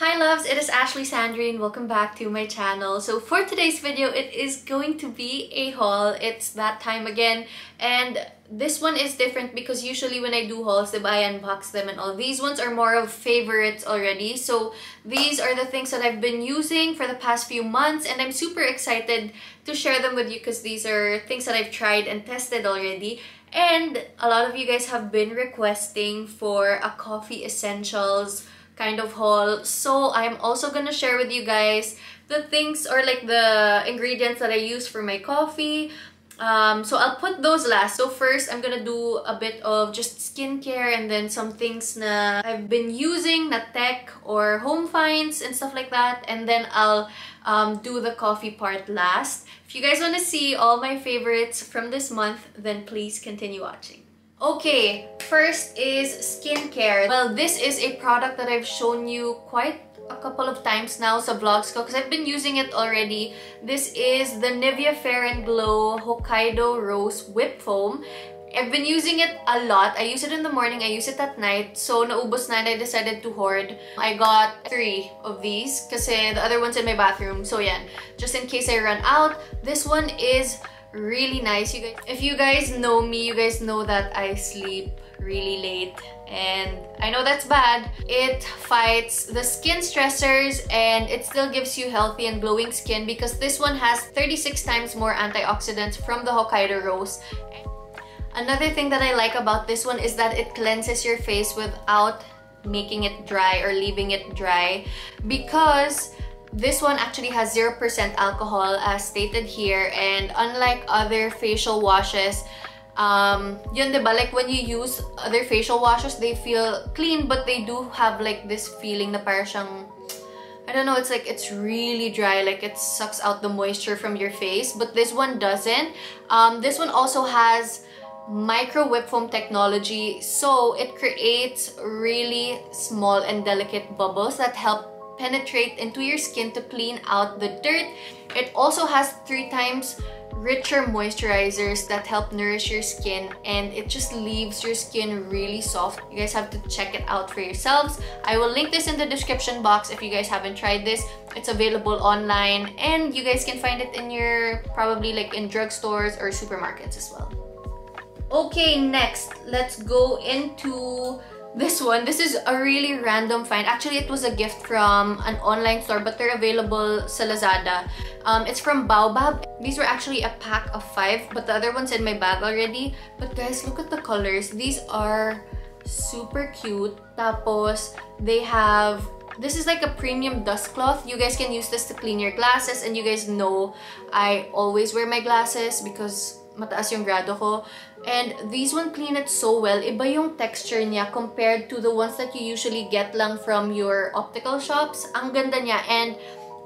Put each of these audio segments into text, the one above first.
Hi loves, it is Ashley Sandrine. Welcome back to my channel. So for today's video, it is going to be a haul. It's that time again. And this one is different because usually when I do hauls, I unbox them and all. These ones are more of favorites already. So these are the things that I've been using for the past few months and I'm super excited to share them with you because these are things that I've tried and tested already. And a lot of you guys have been requesting for a coffee essentials kind of haul. So I'm also gonna share with you guys the things or like the ingredients that I use for my coffee. Um, so I'll put those last. So first, I'm gonna do a bit of just skincare and then some things na I've been using na tech or home finds and stuff like that. And then I'll um, do the coffee part last. If you guys want to see all my favorites from this month, then please continue watching. Okay, first is skincare. Well, this is a product that I've shown you quite a couple of times now sa vlogs ko because I've been using it already. This is the Nivea Fair and Glow Hokkaido Rose Whip Foam. I've been using it a lot. I use it in the morning, I use it at night. So, naubos na and I decided to hoard. I got three of these kasi the other one's in my bathroom. So, yan. Just in case I run out. This one is really nice. You guys, if you guys know me, you guys know that I sleep really late and I know that's bad. It fights the skin stressors and it still gives you healthy and glowing skin because this one has 36 times more antioxidants from the Hokkaido Rose. Another thing that I like about this one is that it cleanses your face without making it dry or leaving it dry because this one actually has 0% alcohol as stated here and unlike other facial washes, um, yun diba, like when you use other facial washes, they feel clean but they do have like this feeling na parang I don't know, it's like it's really dry, like it sucks out the moisture from your face, but this one doesn't. Um, this one also has micro whip foam technology, so it creates really small and delicate bubbles that help penetrate into your skin to clean out the dirt. It also has three times richer moisturizers that help nourish your skin and it just leaves your skin really soft. You guys have to check it out for yourselves. I will link this in the description box if you guys haven't tried this. It's available online and you guys can find it in your probably like in drugstores or supermarkets as well. Okay, next, let's go into this one, this is a really random find. Actually, it was a gift from an online store, but they're available sa Lazada. Um, it's from Baobab. These were actually a pack of five, but the other one's in my bag already. But guys, look at the colors. These are super cute. Tapos, they have this is like a premium dust cloth. You guys can use this to clean your glasses and you guys know I always wear my glasses because mataas yung grado ko. And these one clean it so well. Iba yung texture niya compared to the ones that you usually get lang from your optical shops. Ang ganda niya. And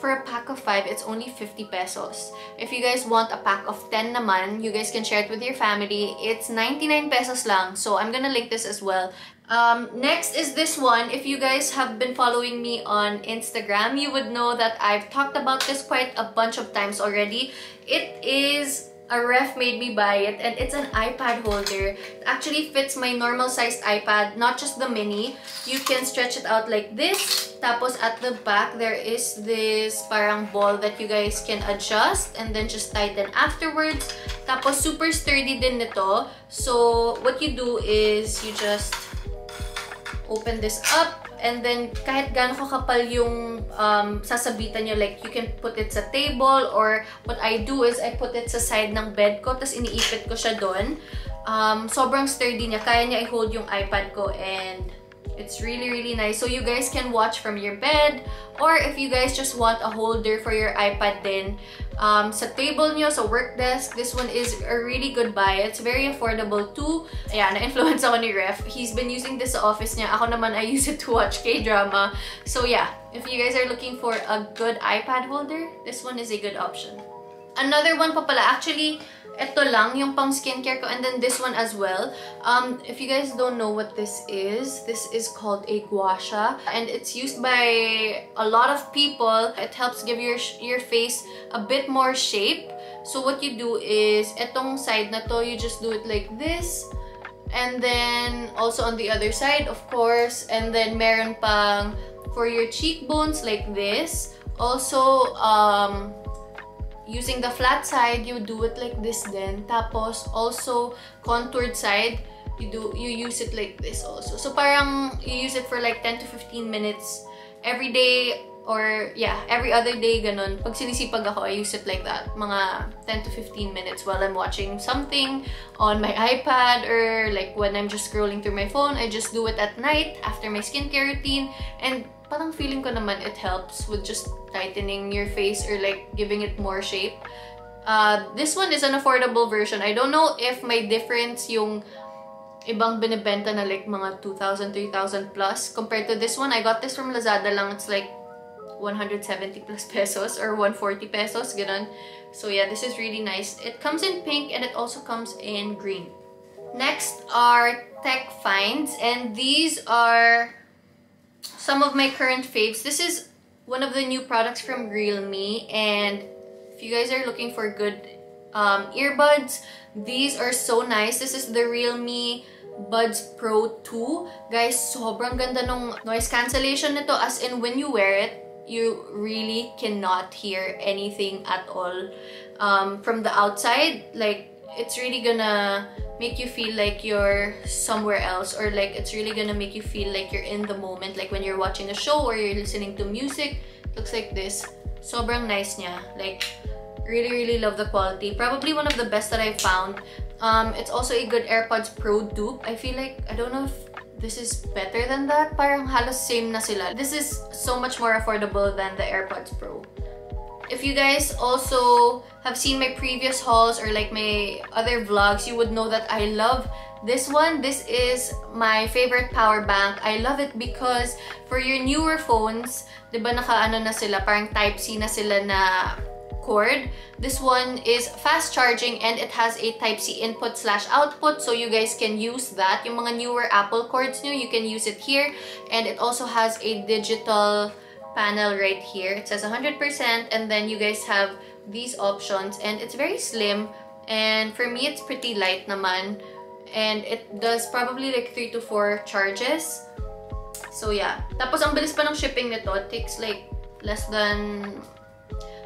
for a pack of 5, it's only 50 pesos. If you guys want a pack of 10 naman, you guys can share it with your family. It's 99 pesos lang. So I'm gonna link this as well. Um, next is this one. If you guys have been following me on Instagram, you would know that I've talked about this quite a bunch of times already. It is a ref made me buy it and it's an iPad holder. It actually fits my normal sized iPad, not just the mini. You can stretch it out like this. Tapos at the back, there is this parang ball that you guys can adjust and then just tighten afterwards. Tapos super sturdy din nito. So what you do is you just open this up and then kahit gaano kakapal yung um, sasabitan nyo, like you can put it sa table or what I do is I put it sa side ng bed ko tapos iniipit ko siya doon. Um, sobrang sturdy niya. Kaya niya i-hold yung iPad ko and it's really, really nice. So you guys can watch from your bed or if you guys just want a holder for your iPad then um, sa table nyo, sa work desk, this one is a really good buy. It's very affordable too. Ayan, na-influence ako ni Ref. He's been using this sa office niya. Ako naman, I use it to watch K-drama. So yeah, if you guys are looking for a good iPad holder, this one is a good option. Another one pa pala. Actually, ito lang yung pang skincare ko and then this one as well. Um, if you guys don't know what this is, this is called a gua sha and it's used by a lot of people. It helps give your, your face a bit more shape. So what you do is, etong side na to, you just do it like this. And then also on the other side, of course. And then meron pang for your cheekbones like this. Also, um, using the flat side, you do it like this then. Tapos, also, contoured side, you do you use it like this also. So, parang you use it for like 10 to 15 minutes every day or yeah, every other day, ganun. Pag sinisipag ako, I use it like that. Mga 10 to 15 minutes while I'm watching something on my iPad or like when I'm just scrolling through my phone, I just do it at night after my skincare routine. And parang feeling ko naman it helps with just tightening your face or like giving it more shape. Uh, this one is an affordable version. I don't know if may difference yung ibang binibenta na like mga 2,000, 3,000 plus compared to this one. I got this from Lazada lang. It's like 170 plus pesos or 140 pesos, ganun. So yeah, this is really nice. It comes in pink and it also comes in green. Next are Tech Finds and these are some of my current faves. This is one of the new products from Realme and if you guys are looking for good um, earbuds, these are so nice. This is the Realme Buds Pro 2. Guys, sobrang ganda nung noise cancellation nito as in when you wear it, you really cannot hear anything at all um, from the outside. Like, it's really gonna make you feel like you're somewhere else or like it's really gonna make you feel like you're in the moment. Like when you're watching a show or you're listening to music looks like this. Sobrang nice niya. Like really really love the quality. Probably one of the best that I've found. Um, it's also a good AirPods Pro dupe. I feel like I don't know if this is better than that. Parang halos same na sila. This is so much more affordable than the AirPods Pro if you guys also have seen my previous hauls or like my other vlogs, you would know that I love this one. This is my favorite power bank. I love it because for your newer phones, di ba naka-ano na sila, parang Type-C na sila na cord. This one is fast charging and it has a Type-C input slash output so you guys can use that. Yung mga newer Apple cords nyo, you can use it here. And it also has a digital panel right here. It says 100% and then you guys have these options and it's very slim and for me it's pretty light naman and it does probably like 3 to 4 charges. So yeah. Tapos ang bilis pa ng shipping nito. It takes like less than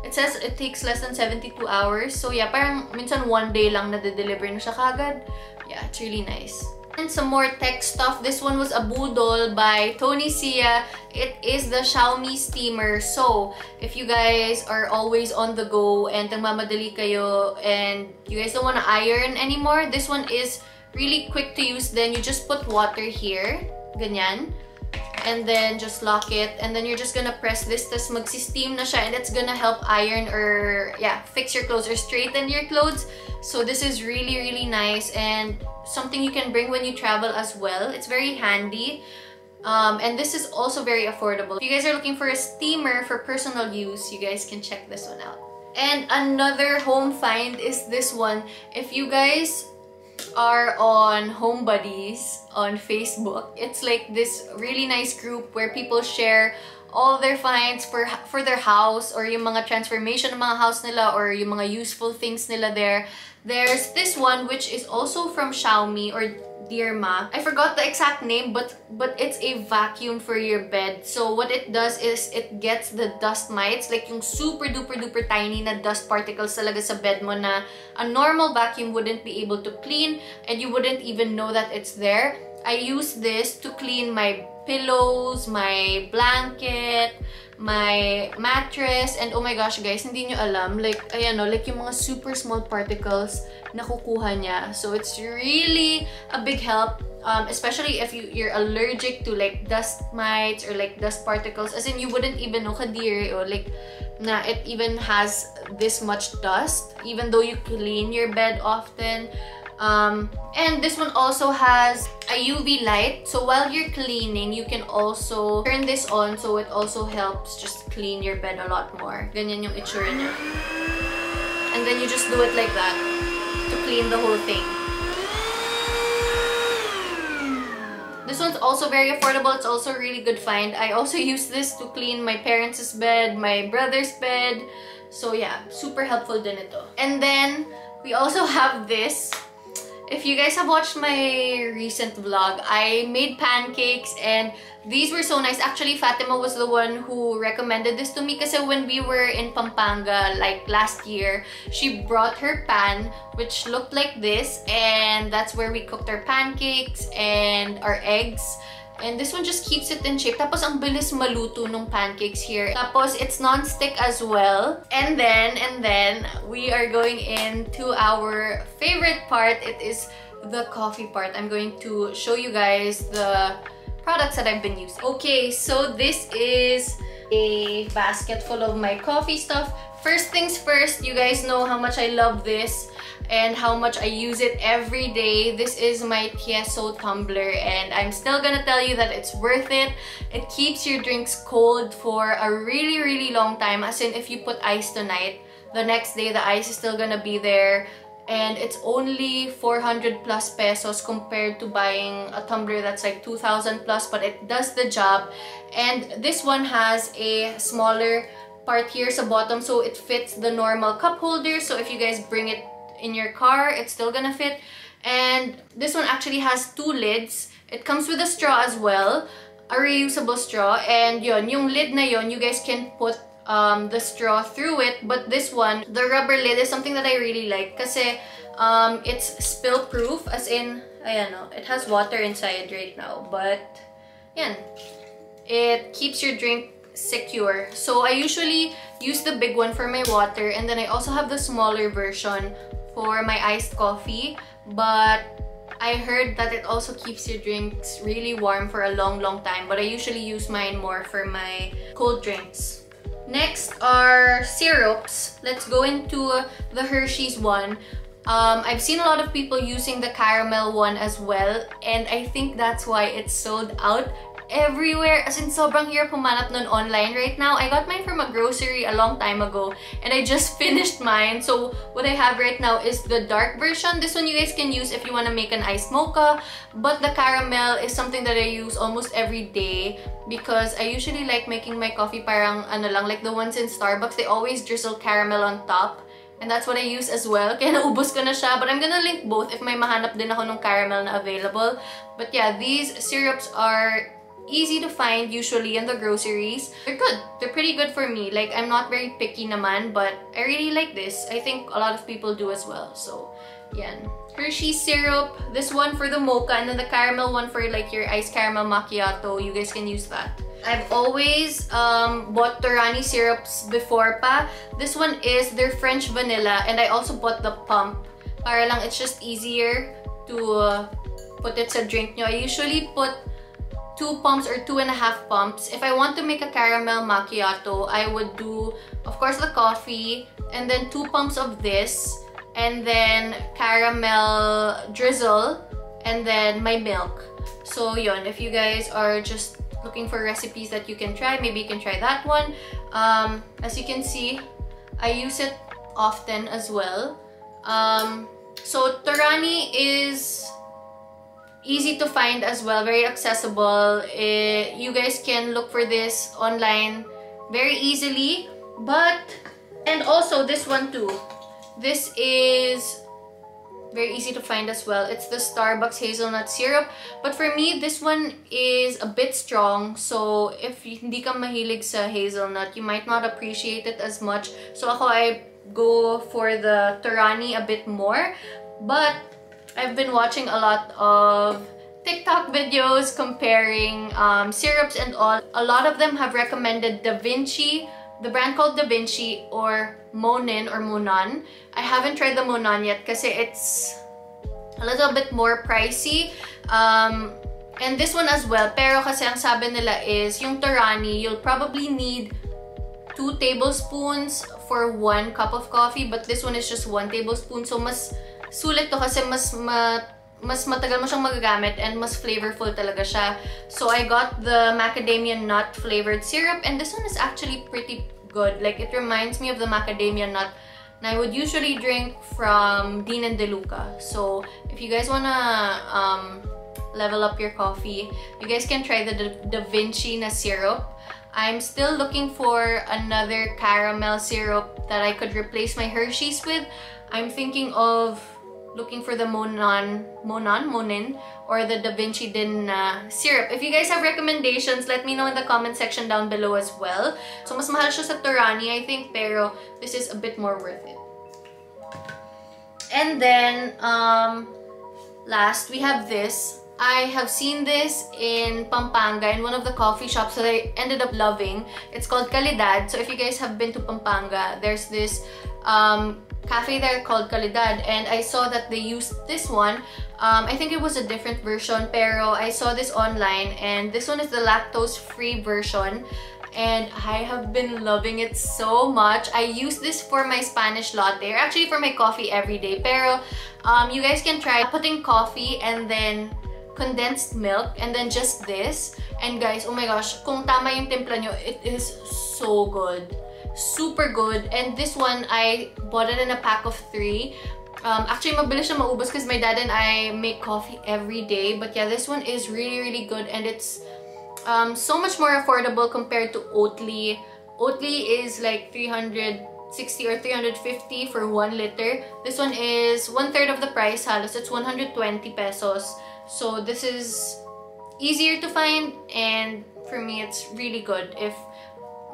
It says it takes less than 72 hours. So yeah, parang minsan one day lang na-deliver na siya kagad. Yeah, it's really nice. And some more tech stuff. This one was a Budol by Tony Sia. It is the Xiaomi steamer. So, if you guys are always on the go and nagmamadali kayo and you guys don't want to iron anymore, this one is really quick to use. Then you just put water here. Ganyan and then just lock it. And then you're just gonna press this. Tas magsi-steam na siya and it's gonna help iron or yeah fix your clothes or straighten your clothes. So this is really really nice and something you can bring when you travel as well. It's very handy. Um, and this is also very affordable. If you guys are looking for a steamer for personal use you guys can check this one out. And another home find is this one. If you guys are on Home Buddies on Facebook. It's like this really nice group where people share all their finds for for their house or yung mga transformation ng mga house nila or yung mga useful things nila there. There's this one which is also from Xiaomi or Deerma. I forgot the exact name, but but it's a vacuum for your bed. So what it does is it gets the dust mites, like yung super duper duper tiny na dust particles talaga sa bed mo na a normal vacuum wouldn't be able to clean and you wouldn't even know that it's there. I use this to clean my pillows, my blanket, my mattress, and oh my gosh guys, hindi nyo alam, like, ayan o, like yung mga super small particles na kukuha niya. So it's really a big help, um, especially if you, you're allergic to like dust mites or like dust particles, as in you wouldn't even know kadiri or like na it even has this much dust, even though you clean your bed often. Um, and this one also has a UV light. So while you're cleaning, you can also turn this on so it also helps just clean your bed a lot more. Ganyan yung itsura niya. and then you just do it like that to clean the whole thing. This one's also very affordable. It's also a really good find. I also use this to clean my parents' bed, my brother's bed. So yeah, super helpful din ito. And then, we also have this. If you guys have watched my recent vlog, I made pancakes and these were so nice. Actually, Fatima was the one who recommended this to me because when we were in Pampanga like last year, she brought her pan which looked like this and that's where we cooked our pancakes and our eggs. And this one just keeps it in shape. Tapos ang bilis maluto ng pancakes here. Tapos it's non-stick as well. And then, and then, we are going into our favorite part. It is the coffee part. I'm going to show you guys the products that I've been using. Okay, so this is a basket full of my coffee stuff. First things first, you guys know how much I love this and how much I use it every day. This is my Tyeso tumbler and I'm still gonna tell you that it's worth it. It keeps your drinks cold for a really, really long time. As in, if you put ice tonight, the next day the ice is still gonna be there and it's only 400 plus pesos compared to buying a tumbler that's like 2000 plus but it does the job and this one has a smaller part here sa bottom so it fits the normal cup holder so if you guys bring it in your car it's still gonna fit and this one actually has two lids it comes with a straw as well a reusable straw and yon yung lid na yon you guys can put um, the straw through it. But this one, the rubber lid is something that I really like kasi um, it's spill proof as in, ayan o, it has water inside right now. But, yan, it keeps your drink secure. So I usually use the big one for my water and then I also have the smaller version for my iced coffee. But I heard that it also keeps your drinks really warm for a long, long time. But I usually use mine more for my cold drinks. Next are syrups. Let's go into the Hershey's one. Um, I've seen a lot of people using the caramel one as well and I think that's why it's sold out everywhere. As in, sobrang hirap humanap nun online right now. I got mine from a grocery a long time ago and I just finished mine. So what I have right now is the dark version. This one you guys can use if you want to make an iced mocha. But the caramel is something that I use almost every day because I usually like making my coffee parang ano lang, like the ones in Starbucks, they always drizzle caramel on top. And that's what I use as well. Kaya naubos ko na siya. But I'm gonna link both if may mahanap din ako ng caramel na available. But yeah, these syrups are easy to find usually in the groceries. They're good. They're pretty good for me. Like, I'm not very picky naman, but I really like this. I think a lot of people do as well. So, yan. Hershey syrup. This one for the mocha and then the caramel one for like your iced caramel macchiato. You guys can use that. I've always um, bought Torani syrups before pa. This one is their French vanilla and I also bought the pump. Para lang it's just easier to uh, put it sa drink nyo. I usually put two pumps or two and a half pumps. If I want to make a caramel macchiato, I would do, of course, the coffee and then two pumps of this and then caramel drizzle and then my milk. So yon, if you guys are just looking for recipes that you can try, maybe you can try that one. Um, as you can see, I use it often as well. Um, so Torani is easy to find as well, very accessible. Eh, you guys can look for this online very easily. But, and also this one too. This is very easy to find as well. It's the Starbucks hazelnut syrup. But for me, this one is a bit strong. So if hindi ka mahilig sa hazelnut, you might not appreciate it as much. So ako, I go for the Torani a bit more. But I've been watching a lot of TikTok videos comparing um, syrups and all. A lot of them have recommended Da Vinci, the brand called Da Vinci or Monin or Monan. I haven't tried the Monan yet because it's a little bit more pricey. Um, and this one as well. Pero kasi ang sabi nila is yung Torani, you'll probably need 2 tablespoons for 1 cup of coffee. But this one is just 1 tablespoon. So mas sulit to kasi mas ma mas matagal mo siyang magagamit and mas flavorful talaga siya. So I got the macadamia nut flavored syrup and this one is actually pretty good. Like it reminds me of the macadamia nut And I would usually drink from Dean and DeLuca. So if you guys wanna um, level up your coffee, you guys can try the Da Vinci na syrup. I'm still looking for another caramel syrup that I could replace my Hershey's with. I'm thinking of looking for the Monan, Monan, Monin, or the Da Vinci Din uh, syrup. If you guys have recommendations, let me know in the comment section down below as well. So, mas mahal siya sa Torani, I think, pero this is a bit more worth it. And then, um, last, we have this. I have seen this in Pampanga in one of the coffee shops that I ended up loving. It's called Calidad. So if you guys have been to Pampanga, there's this um, cafe there called Calidad and I saw that they used this one. Um, I think it was a different version pero I saw this online and this one is the lactose-free version and I have been loving it so much. I use this for my Spanish latte or actually for my coffee every day pero um, you guys can try putting coffee and then condensed milk, and then just this. And guys, oh my gosh, kung tama yung timpla nyo, it is so good. Super good. And this one, I bought it in a pack of three. Um, actually, mabilis siya maubos because my dad and I make coffee every day. But yeah, this one is really, really good. And it's um, so much more affordable compared to Oatly. Oatly is like 360 or 350 for 1 liter. This one is one third of the price halos. It's 120 pesos. So this is easier to find and for me it's really good if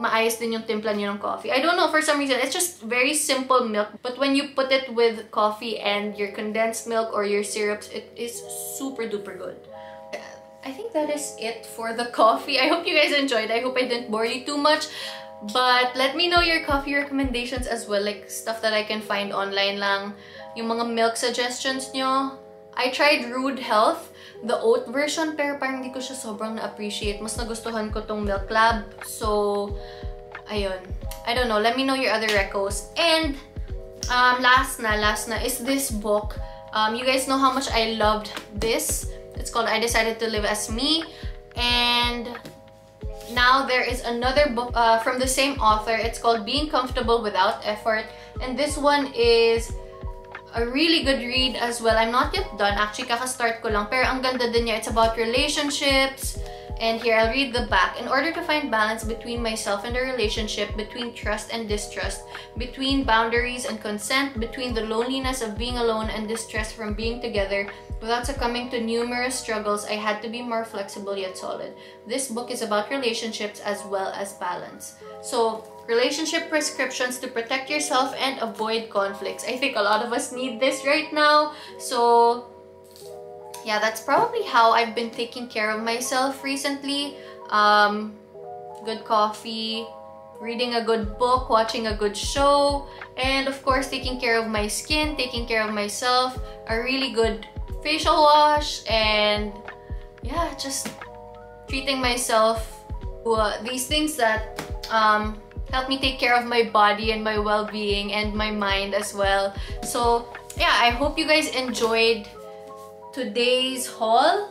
maayos din yung timpla niyo ng coffee. I don't know, for some reason, it's just very simple milk. But when you put it with coffee and your condensed milk or your syrups, it is super duper good. I think that is it for the coffee. I hope you guys enjoyed. I hope I didn't bore you too much. But let me know your coffee recommendations as well. Like stuff that I can find online lang. Yung mga milk suggestions nyo. I tried Rude Health, the oat version, pero parang hindi ko siya sobrang na-appreciate. Mas nagustuhan ko tong Milklab. So, ayun. I don't know. Let me know your other recos. And, um, last na, last na is this book. Um, you guys know how much I loved this. It's called I Decided to Live As Me. And now there is another book uh, from the same author. It's called Being Comfortable Without Effort. And this one is a really good read as well. I'm not yet done. Actually, kaka-start ko lang. Pero ang ganda din niya. It's about relationships. And here, I'll read the back. In order to find balance between myself and the relationship, between trust and distrust, between boundaries and consent, between the loneliness of being alone and distress from being together, without succumbing to numerous struggles, I had to be more flexible yet solid. This book is about relationships as well as balance. So, relationship prescriptions to protect yourself and avoid conflicts. I think a lot of us need this right now. So yeah, that's probably how I've been taking care of myself recently. Um, good coffee, reading a good book, watching a good show, and of course taking care of my skin, taking care of myself, a really good facial wash, and yeah, just treating myself uh, these things that um, help me take care of my body and my well-being and my mind as well. So yeah, I hope you guys enjoyed today's haul.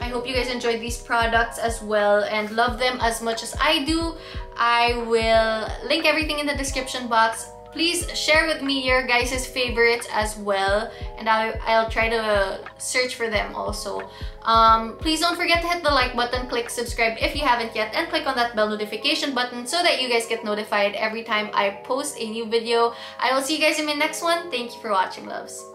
I hope you guys enjoyed these products as well and love them as much as I do. I will link everything in the description box please share with me your guys' favorites as well and I'll, I'll try to search for them also. Um, please don't forget to hit the like button, click subscribe if you haven't yet, and click on that bell notification button so that you guys get notified every time I post a new video. I will see you guys in my next one. Thank you for watching, loves.